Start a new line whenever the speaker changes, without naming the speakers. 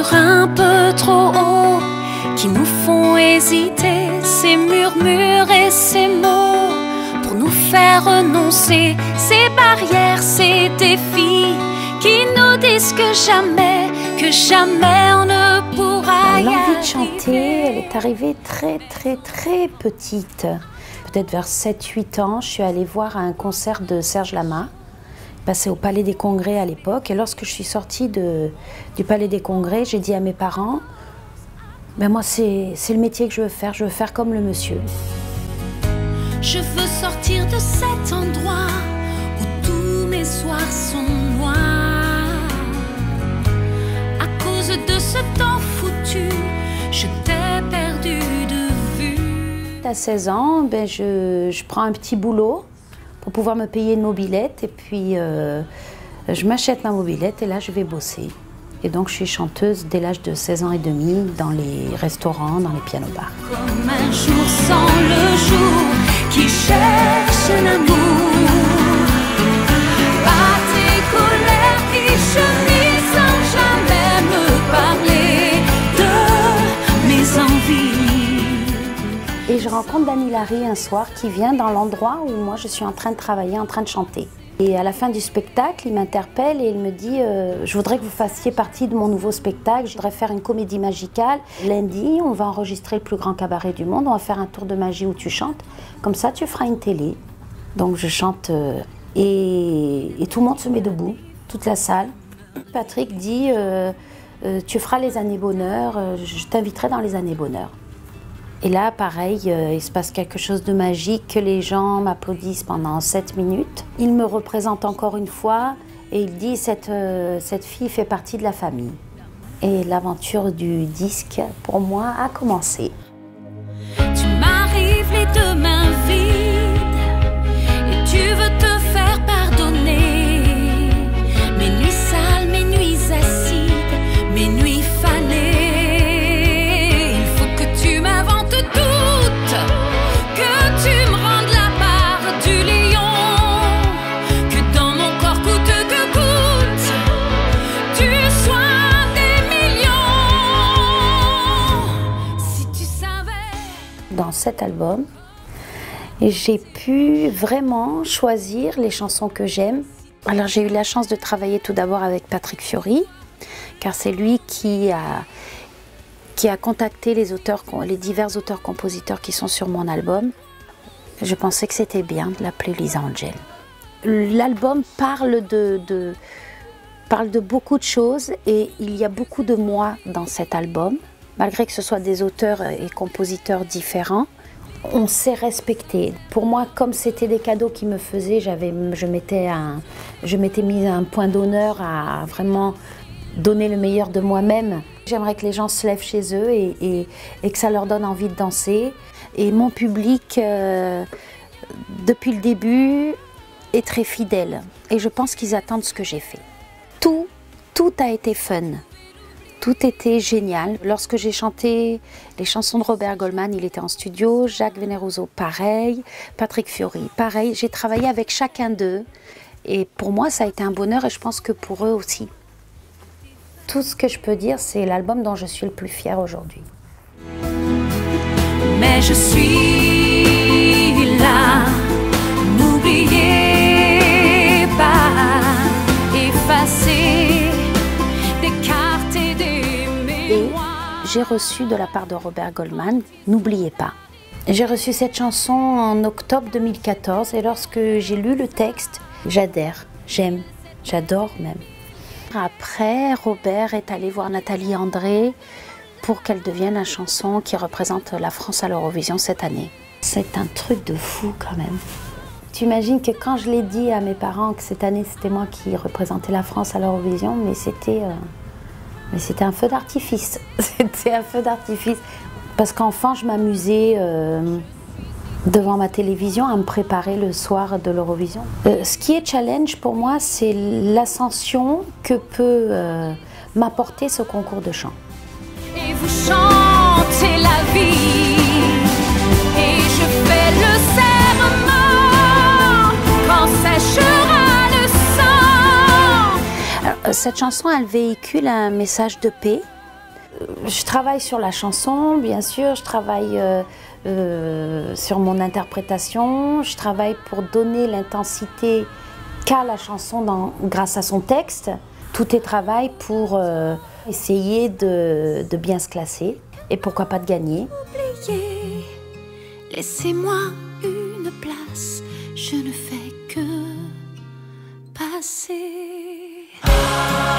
murmures un peu trop haut qui nous font hésiter, ces murmures et ces mots pour nous faire renoncer ces barrières, ces défis qui nous disent que jamais, que jamais on ne pourra y
L'envie de chanter, elle est arrivée très très très petite. Peut-être vers 7-8 ans, je suis allée voir un concert de Serge Lama passé au Palais des Congrès à l'époque. Et lorsque je suis sortie de, du Palais des Congrès, j'ai dit à mes parents, ben moi c'est le métier que je veux faire, je veux faire comme le monsieur.
Je veux sortir de cet endroit où tous mes soirs sont noirs. À cause de ce temps foutu, je t'ai perdu de vue.
À 16 ans, ben je, je prends un petit boulot pour pouvoir me payer une mobilette. Et puis, euh, je m'achète ma mobilette et là, je vais bosser. Et donc, je suis chanteuse dès l'âge de 16 ans et demi dans les restaurants, dans les pianos-bars.
Comme un jour sans le jour qui cherche l'amour.
Rencontre Dani Larry un soir qui vient dans l'endroit où moi je suis en train de travailler, en train de chanter. Et à la fin du spectacle, il m'interpelle et il me dit euh, Je voudrais que vous fassiez partie de mon nouveau spectacle. Je voudrais faire une comédie magicale. Lundi, on va enregistrer le plus grand cabaret du monde. On va faire un tour de magie où tu chantes. Comme ça, tu feras une télé. Donc je chante euh, et, tout le monde se met debout, toute la salle. Patrick dit euh, Tu feras les années bonheur, je t'inviterai dans les années bonheur. Et là, pareil, euh, il se passe quelque chose de magique, que les gens m'applaudissent pendant 7 minutes. Il me représente encore une fois et il dit cette, euh, cette fille fait partie de la famille. Et l'aventure du disque, pour moi, a commencé.
Tu m'arrives les deux mains dans
cet album. J'ai pu vraiment choisir les chansons que j'aime. Alors j'ai eu la chance de travailler tout d'abord avec Patrick Fiori, car c'est lui qui a, qui a contacté les, auteurs, les divers auteurs-compositeurs qui sont sur mon album. Je pensais que c'était bien de l'appeler Lisa Angel. L'album parle de, parle de beaucoup de choses et il y a beaucoup de moi dans cet album, malgré que ce soit des auteurs et compositeurs différents on s'est respecté. Pour moi, comme c'était des cadeaux qui me faisaient, j'avais, je m'étais, je m'étais mis un point d'honneur à vraiment donner le meilleur de moi-même. J'aimerais que les gens se lèvent chez eux et que ça leur donne envie de danser. Et mon public, euh, depuis le début, est très fidèle. Et je pense qu'ils attendent ce que j'ai fait. Tout, tout a été fun. Tout était génial. Lorsque j'ai chanté les chansons de Robert Goldman, il était en studio. Jacques Veneroso, pareil. Patrick Fiori, pareil. J'ai travaillé avec chacun d'eux. Et pour moi, ça a été un bonheur et je pense que pour eux aussi. Tout ce que je peux dire, c'est l'album dont je suis le plus fière aujourd'hui.
Mais je suis
J'ai reçu de la part de Robert Goldman, n'oubliez pas. J'ai reçu cette chanson en octobre 2014 et lorsque j'ai lu le texte, j'adhère, j'aime, j'adore même. Après, Robert est allé voir Nathalie André pour qu'elle devienne la chanson qui représente la France à l'Eurovision cette année. C'est un truc de fou quand même. Tu imagines que quand je l'ai dit à mes parents que cette année c'était moi qui représentais la France à l'Eurovision, mais c'était euh, mais c'était un feu d'artifice. c'était un feu d'artifice. Parce qu'enfant, je m'amusais euh, devant ma télévision à me préparer le soir de l'Eurovision. Euh, ce qui est challenge pour moi, c'est l'ascension que peut euh, m'apporter ce concours de chant.
Et vous chantez
cette chanson, elle véhicule un message de paix, je travaille sur la chanson, bien sûr, je travaille euh, euh, sur mon interprétation, je travaille pour donner l'intensité qu'a la chanson grâce à son texte. Tout est travail pour euh, essayer de, de, bien se classer et pourquoi pas de gagner.
Laissez-moi une place, je ne fais que passer. love.